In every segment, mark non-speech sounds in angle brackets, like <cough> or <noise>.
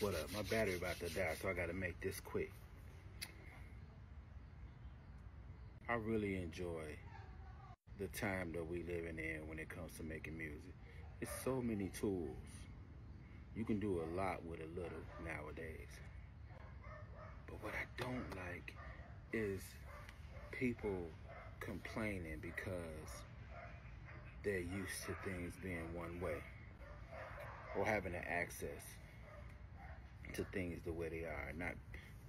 What up? My battery about to die, so I gotta make this quick. I really enjoy the time that we living in when it comes to making music. It's so many tools. You can do a lot with a little nowadays. But what I don't like is people complaining because they're used to things being one way or having an access to things the way they are, not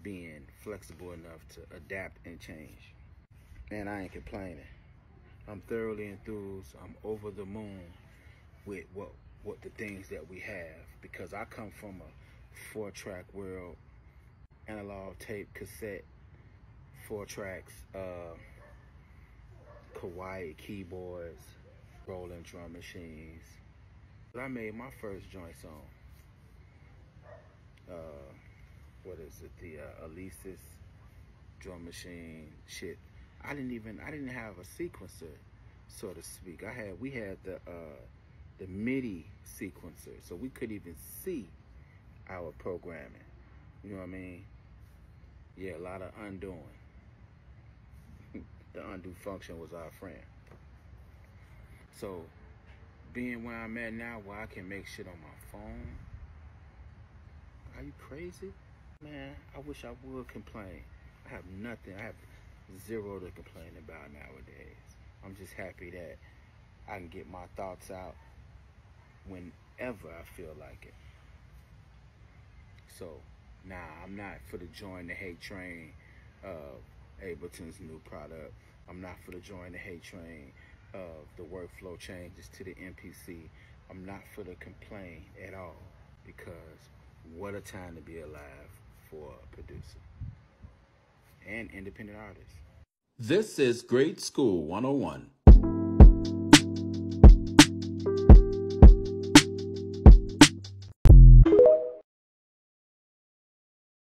being flexible enough to adapt and change. Man, I ain't complaining. I'm thoroughly enthused. I'm over the moon with what what the things that we have because I come from a four track world, analog tape, cassette, four tracks, uh, Kawai keyboards, Roland drum machines. But I made my first joint song. Uh, it? The uh, Alesis drum machine shit. I didn't even I didn't have a sequencer, so to speak. I had we had the uh, the MIDI sequencer, so we could even see our programming. You know what I mean? Yeah, a lot of undoing. <laughs> the undo function was our friend. So being where I'm at now, where I can make shit on my phone. Are you crazy? Man, I wish I would complain. I have nothing. I have zero to complain about nowadays. I'm just happy that I can get my thoughts out whenever I feel like it. So, nah, I'm not for the join the hate train of Ableton's new product. I'm not for the join the hate train of the workflow changes to the MPC. I'm not for the complain at all because what a time to be alive for a producer and independent artists. This is Grayed School 101.